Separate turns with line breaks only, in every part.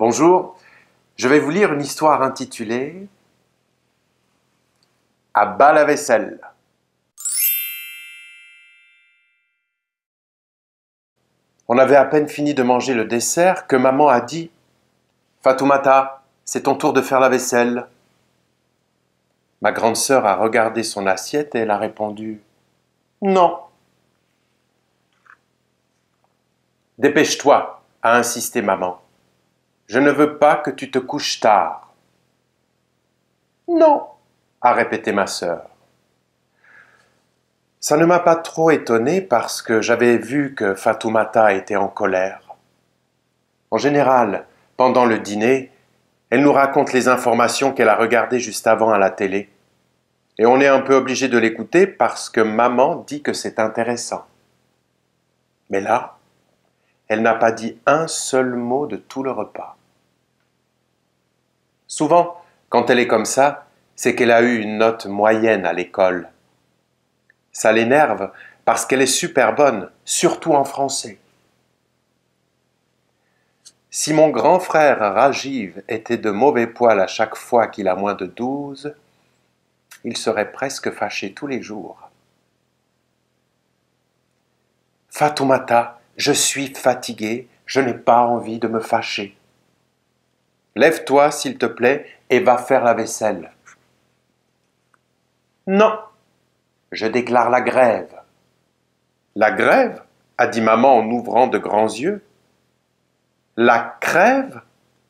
Bonjour, je vais vous lire une histoire intitulée À bas la vaisselle. On avait à peine fini de manger le dessert que maman a dit Fatoumata, c'est ton tour de faire la vaisselle. Ma grande sœur a regardé son assiette et elle a répondu Non. Dépêche-toi, a insisté maman. Je ne veux pas que tu te couches tard. Non, a répété ma sœur. Ça ne m'a pas trop étonné parce que j'avais vu que Fatoumata était en colère. En général, pendant le dîner, elle nous raconte les informations qu'elle a regardées juste avant à la télé. Et on est un peu obligé de l'écouter parce que maman dit que c'est intéressant. Mais là, elle n'a pas dit un seul mot de tout le repas. Souvent, quand elle est comme ça, c'est qu'elle a eu une note moyenne à l'école. Ça l'énerve parce qu'elle est super bonne, surtout en français. Si mon grand frère Rajiv était de mauvais poil à chaque fois qu'il a moins de douze, il serait presque fâché tous les jours. Fatoumata, je suis fatigué, je n'ai pas envie de me fâcher. Lève-toi, s'il te plaît, et va faire la vaisselle. Non, je déclare la grève. La grève a dit maman en ouvrant de grands yeux. La crève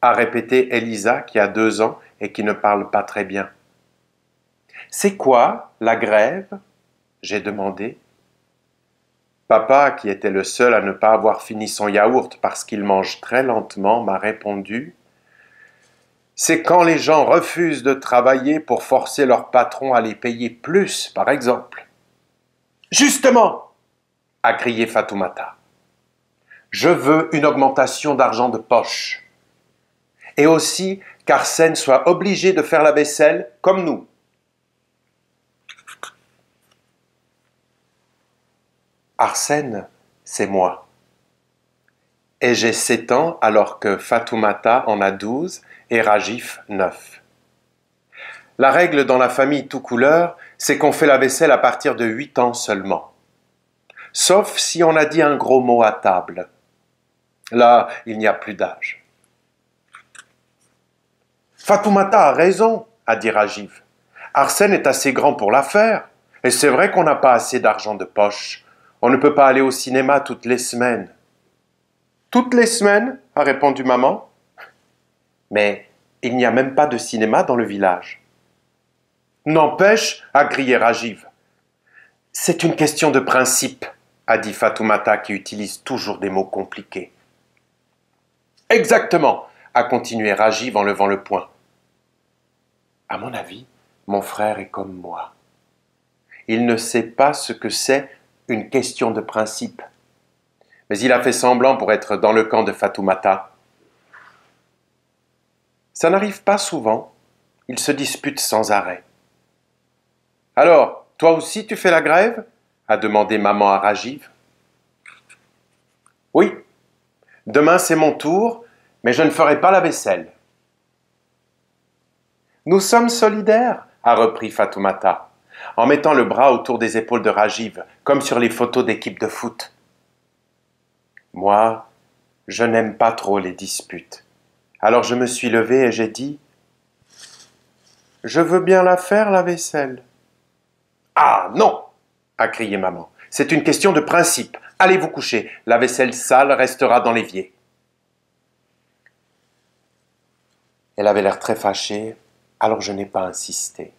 a répété Elisa qui a deux ans et qui ne parle pas très bien. C'est quoi la grève? J'ai demandé. Papa, qui était le seul à ne pas avoir fini son yaourt parce qu'il mange très lentement, m'a répondu C'est quand les gens refusent de travailler pour forcer leur patron à les payer plus, par exemple. Justement a crié Fatoumata. Je veux une augmentation d'argent de poche. Et aussi qu'Arsène soit obligé de faire la vaisselle comme nous. Arsène, c'est moi. Et j'ai sept ans alors que Fatoumata en a douze et Rajif neuf. La règle dans la famille tout couleur, c'est qu'on fait la vaisselle à partir de huit ans seulement. Sauf si on a dit un gros mot à table. Là, il n'y a plus d'âge. Fatoumata a raison, a dit Rajiv. Arsène est assez grand pour la faire. Et c'est vrai qu'on n'a pas assez d'argent de poche. On ne peut pas aller au cinéma toutes les semaines. Toutes les semaines a répondu maman. Mais il n'y a même pas de cinéma dans le village. N'empêche, a crié Rajiv. C'est une question de principe, a dit Fatoumata qui utilise toujours des mots compliqués. Exactement, a continué Rajiv en levant le poing. À mon avis, mon frère est comme moi. Il ne sait pas ce que c'est une question de principe. Mais il a fait semblant pour être dans le camp de Fatoumata. Ça n'arrive pas souvent. Ils se disputent sans arrêt. Alors, toi aussi tu fais la grève? a demandé maman à Rajiv. Oui, demain c'est mon tour, mais je ne ferai pas la vaisselle. Nous sommes solidaires, a repris Fatoumata en mettant le bras autour des épaules de Rajiv, comme sur les photos d'équipe de foot. Moi, je n'aime pas trop les disputes. Alors je me suis levé et j'ai dit Je veux bien la faire, la vaisselle. Ah non a crié maman. C'est une question de principe. Allez vous coucher. La vaisselle sale restera dans l'évier. Elle avait l'air très fâchée, alors je n'ai pas insisté.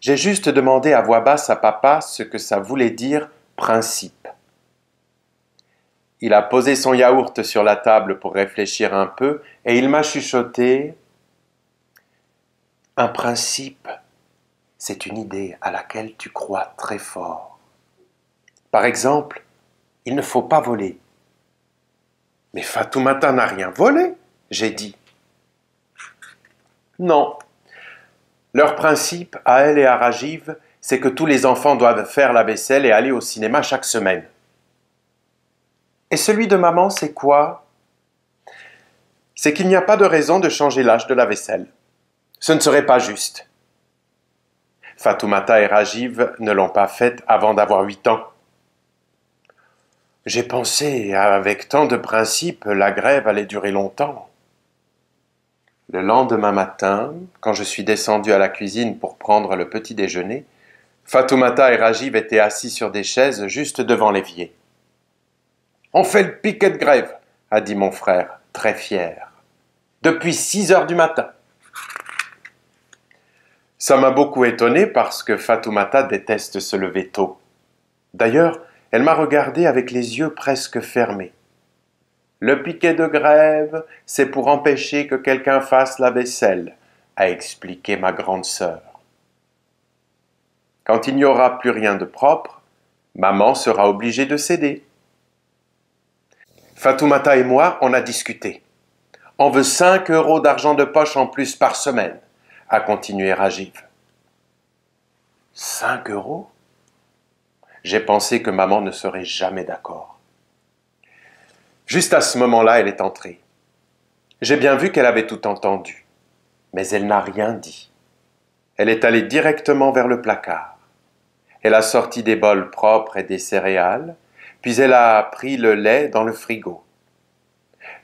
J'ai juste demandé à voix basse à papa ce que ça voulait dire principe. Il a posé son yaourt sur la table pour réfléchir un peu et il m'a chuchoté Un principe, c'est une idée à laquelle tu crois très fort. Par exemple, il ne faut pas voler. Mais Fatoumata n'a rien volé, j'ai dit. Non, leur principe, à elle et à Rajiv, c'est que tous les enfants doivent faire la vaisselle et aller au cinéma chaque semaine. Et celui de maman, c'est quoi? C'est qu'il n'y a pas de raison de changer l'âge de la vaisselle. Ce ne serait pas juste. Fatoumata et Rajiv ne l'ont pas faite avant d'avoir huit ans. J'ai pensé, avec tant de principes, la grève allait durer longtemps. Le lendemain matin, quand je suis descendu à la cuisine pour prendre le petit déjeuner, Fatoumata et Rajiv étaient assis sur des chaises juste devant l'évier. On fait le piquet de grève, a dit mon frère, très fier. Depuis six heures du matin. Ça m'a beaucoup étonné parce que Fatoumata déteste se lever tôt. D'ailleurs, elle m'a regardé avec les yeux presque fermés. Le piquet de grève, c'est pour empêcher que quelqu'un fasse la vaisselle, a expliqué ma grande sœur. Quand il n'y aura plus rien de propre, maman sera obligée de céder. Fatoumata et moi, on a discuté. On veut cinq euros d'argent de poche en plus par semaine, a continué Rajiv. Cinq euros? J'ai pensé que maman ne serait jamais d'accord. Juste à ce moment-là, elle est entrée. J'ai bien vu qu'elle avait tout entendu, mais elle n'a rien dit. Elle est allée directement vers le placard. Elle a sorti des bols propres et des céréales, puis elle a pris le lait dans le frigo.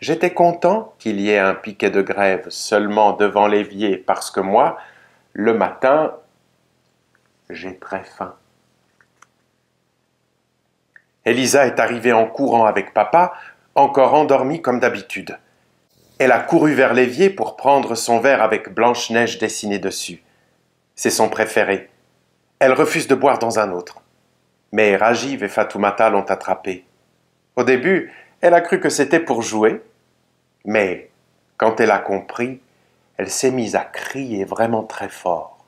J'étais content qu'il y ait un piquet de grève seulement devant l'évier parce que moi, le matin, j'ai très faim. Elisa est arrivée en courant avec papa encore endormie comme d'habitude. Elle a couru vers l'évier pour prendre son verre avec Blanche-Neige dessinée dessus. C'est son préféré. Elle refuse de boire dans un autre. Mais Rajiv et Fatoumata l'ont attrapée. Au début, elle a cru que c'était pour jouer, mais quand elle a compris, elle s'est mise à crier vraiment très fort.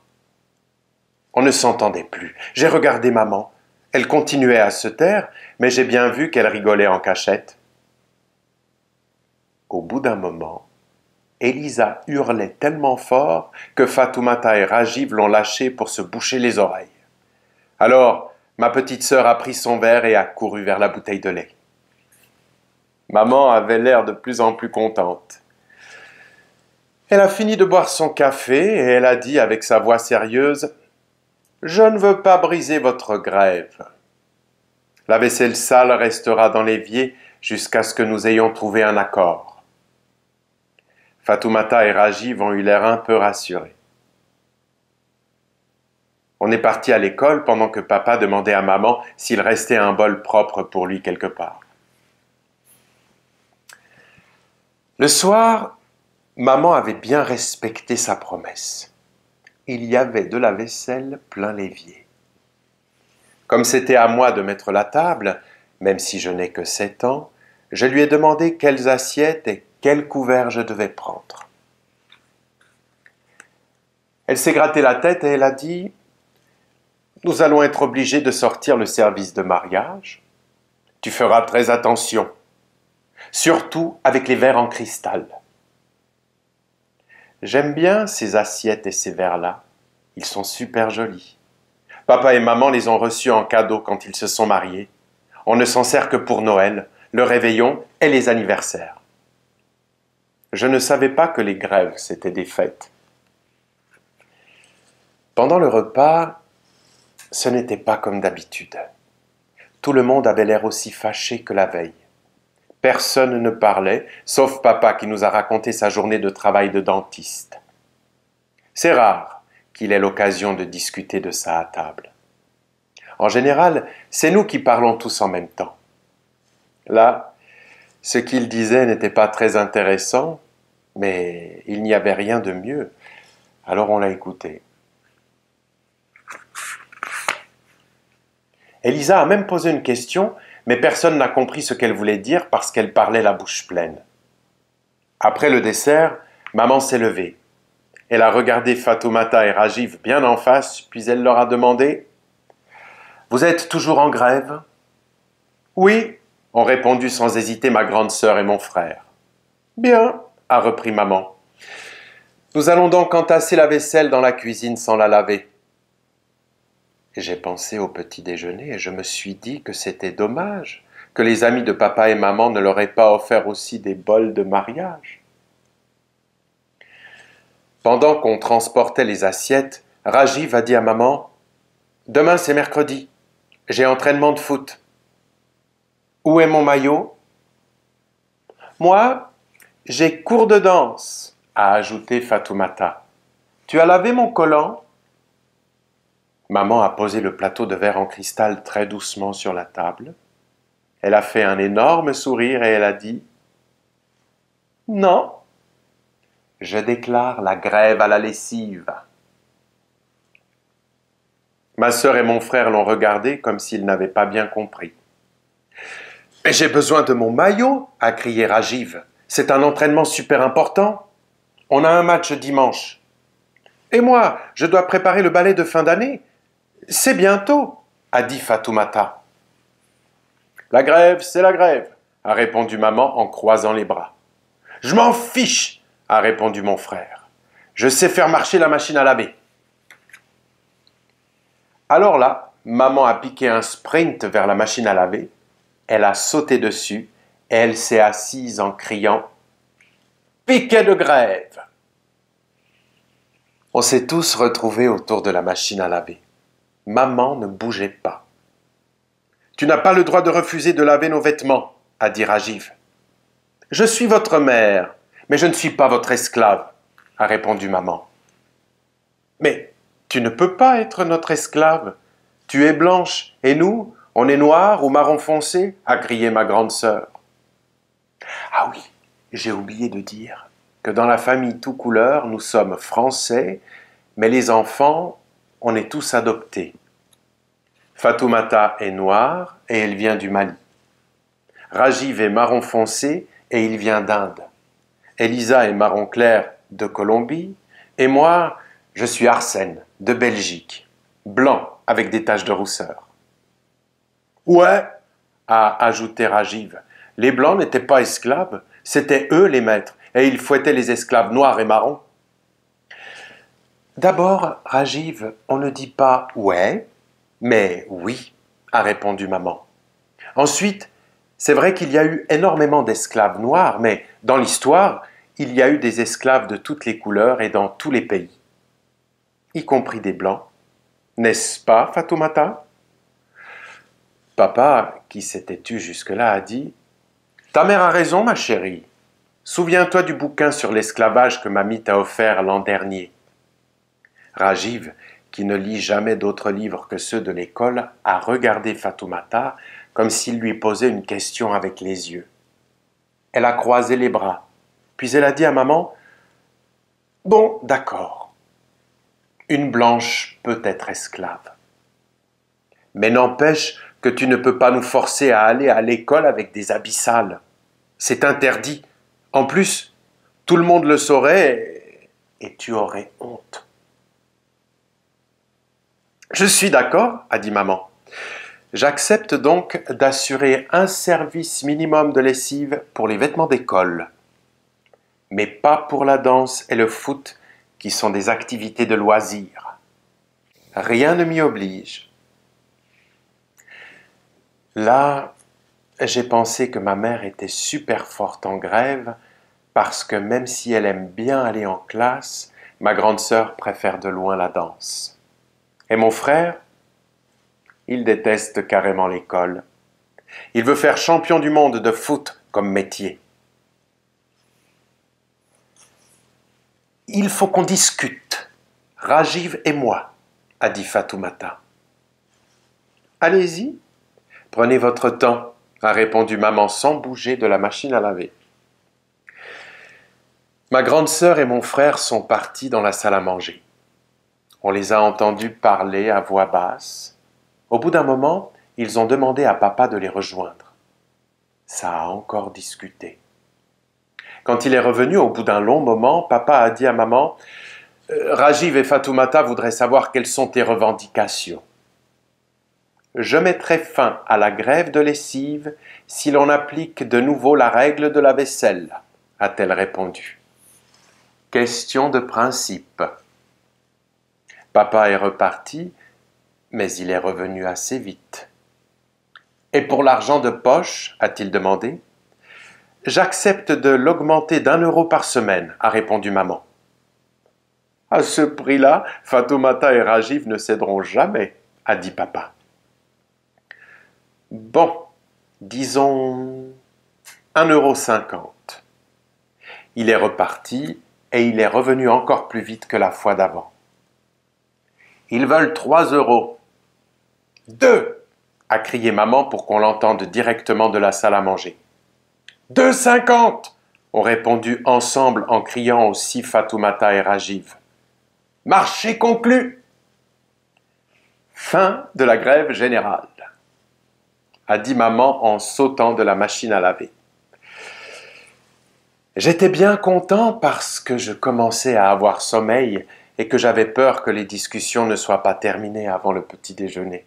On ne s'entendait plus. J'ai regardé maman. Elle continuait à se taire, mais j'ai bien vu qu'elle rigolait en cachette. Au bout d'un moment, Elisa hurlait tellement fort que Fatoumata et Rajiv l'ont lâchée pour se boucher les oreilles. Alors, ma petite sœur a pris son verre et a couru vers la bouteille de lait. Maman avait l'air de plus en plus contente. Elle a fini de boire son café et elle a dit avec sa voix sérieuse Je ne veux pas briser votre grève. La vaisselle sale restera dans l'évier jusqu'à ce que nous ayons trouvé un accord. Fatoumata et Rajiv ont eu l'air un peu rassurés. On est parti à l'école pendant que papa demandait à maman s'il restait un bol propre pour lui quelque part. Le soir, maman avait bien respecté sa promesse. Il y avait de la vaisselle plein l'évier. Comme c'était à moi de mettre la table, même si je n'ai que sept ans, je lui ai demandé quelles assiettes et quel couvert je devais prendre. Elle s'est gratté la tête et elle a dit Nous allons être obligés de sortir le service de mariage. Tu feras très attention, surtout avec les verres en cristal. J'aime bien ces assiettes et ces verres-là. Ils sont super jolis. Papa et maman les ont reçus en cadeau quand ils se sont mariés. On ne s'en sert que pour Noël, le réveillon et les anniversaires. Je ne savais pas que les grèves, c'était des fêtes. Pendant le repas, ce n'était pas comme d'habitude. Tout le monde avait l'air aussi fâché que la veille. Personne ne parlait, sauf papa qui nous a raconté sa journée de travail de dentiste. C'est rare qu'il ait l'occasion de discuter de ça à table. En général, c'est nous qui parlons tous en même temps. Là, ce qu'il disait n'était pas très intéressant, mais il n'y avait rien de mieux. Alors on l'a écouté. Elisa a même posé une question, mais personne n'a compris ce qu'elle voulait dire parce qu'elle parlait la bouche pleine. Après le dessert, maman s'est levée. Elle a regardé Fatoumata et Rajiv bien en face, puis elle leur a demandé Vous êtes toujours en grève Oui, ont répondu sans hésiter ma grande sœur et mon frère. Bien, a repris maman. Nous allons donc entasser la vaisselle dans la cuisine sans la laver. J'ai pensé au petit déjeuner et je me suis dit que c'était dommage que les amis de papa et maman ne leur aient pas offert aussi des bols de mariage. Pendant qu'on transportait les assiettes, Rajiv a dit à maman Demain c'est mercredi. J'ai entraînement de foot. Où est mon maillot? Moi, j'ai cours de danse, a ajouté Fatoumata. Tu as lavé mon collant? Maman a posé le plateau de verre en cristal très doucement sur la table. Elle a fait un énorme sourire et elle a dit Non, je déclare la grève à la lessive. Ma sœur et mon frère l'ont regardé comme s'ils n'avaient pas bien compris. J'ai besoin de mon maillot, a crié Rajiv. C'est un entraînement super important. On a un match dimanche. Et moi, je dois préparer le ballet de fin d'année. C'est bientôt, a dit Fatoumata. La grève, c'est la grève, a répondu maman en croisant les bras. Je m'en fiche, a répondu mon frère. Je sais faire marcher la machine à laver. Alors là, maman a piqué un sprint vers la machine à laver, elle a sauté dessus et elle s'est assise en criant Piquet de grève On s'est tous retrouvés autour de la machine à laver. Maman ne bougeait pas. Tu n'as pas le droit de refuser de laver nos vêtements, a dit Rajiv. Je suis votre mère, mais je ne suis pas votre esclave, a répondu maman. Mais tu ne peux pas être notre esclave. Tu es blanche, et nous, on est noir ou marron foncé, a crié ma grande sœur. Ah oui, j'ai oublié de dire que dans la famille tout couleur, nous sommes français, mais les enfants, on est tous adoptés. Fatoumata est noire et elle vient du Mali. Rajiv est marron foncé et il vient d'Inde. Elisa est marron clair de Colombie et moi, je suis Arsène de Belgique, blanc avec des taches de rousseur. Ouais, a ajouté Rajiv, les blancs n'étaient pas esclaves, c'étaient eux les maîtres, et ils fouettaient les esclaves noirs et marrons. D'abord, Rajiv, on ne dit pas ouais, mais oui, a répondu maman. Ensuite, c'est vrai qu'il y a eu énormément d'esclaves noirs, mais dans l'histoire, il y a eu des esclaves de toutes les couleurs et dans tous les pays, y compris des blancs. N'est-ce pas, Fatoumata? Papa, qui s'était tu jusque-là, a dit Ta mère a raison, ma chérie. Souviens-toi du bouquin sur l'esclavage que mamie t'a offert l'an dernier. Rajiv, qui ne lit jamais d'autres livres que ceux de l'école, a regardé Fatoumata comme s'il lui posait une question avec les yeux. Elle a croisé les bras, puis elle a dit à maman Bon, d'accord. Une blanche peut être esclave. Mais n'empêche que tu ne peux pas nous forcer à aller à l'école avec des habits sales. C'est interdit. En plus, tout le monde le saurait et tu aurais honte. Je suis d'accord, a dit maman. J'accepte donc d'assurer un service minimum de lessive pour les vêtements d'école, mais pas pour la danse et le foot qui sont des activités de loisirs. Rien ne m'y oblige. Là, j'ai pensé que ma mère était super forte en grève parce que même si elle aime bien aller en classe, ma grande sœur préfère de loin la danse. Et mon frère Il déteste carrément l'école. Il veut faire champion du monde de foot comme métier. Il faut qu'on discute, Rajiv et moi, a dit Fatoumata. Allez-y, prenez votre temps, a répondu maman sans bouger de la machine à laver. Ma grande sœur et mon frère sont partis dans la salle à manger. On les a entendus parler à voix basse. Au bout d'un moment, ils ont demandé à papa de les rejoindre. Ça a encore discuté. Quand il est revenu au bout d'un long moment, papa a dit à maman euh, Rajiv et Fatoumata voudraient savoir quelles sont tes revendications. Je mettrai fin à la grève de lessive si l'on applique de nouveau la règle de la vaisselle, a-t-elle répondu. Question de principe. Papa est reparti, mais il est revenu assez vite. Et pour l'argent de poche a-t-il demandé. J'accepte de l'augmenter d'un euro par semaine, a répondu maman. À ce prix-là, Fatoumata et Rajiv ne céderont jamais, a dit papa. Bon, disons un euro cinquante. Il est reparti et il est revenu encore plus vite que la fois d'avant. Ils veulent trois euros. Deux a crié maman pour qu'on l'entende directement de la salle à manger. Deux cinquante ont répondu ensemble en criant aussi Fatoumata et Rajiv. Marché conclu Fin de la grève générale, a dit maman en sautant de la machine à laver. J'étais bien content parce que je commençais à avoir sommeil et que j'avais peur que les discussions ne soient pas terminées avant le petit déjeuner.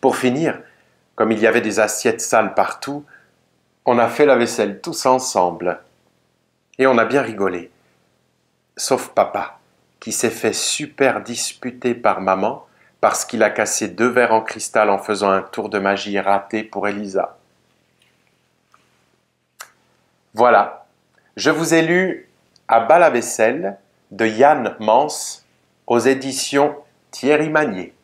Pour finir, comme il y avait des assiettes sales partout, on a fait la vaisselle tous ensemble. Et on a bien rigolé. Sauf papa, qui s'est fait super disputer par maman parce qu'il a cassé deux verres en cristal en faisant un tour de magie raté pour Elisa. Voilà, je vous ai lu À bas la vaisselle de Yann Mans aux éditions Thierry Magnier.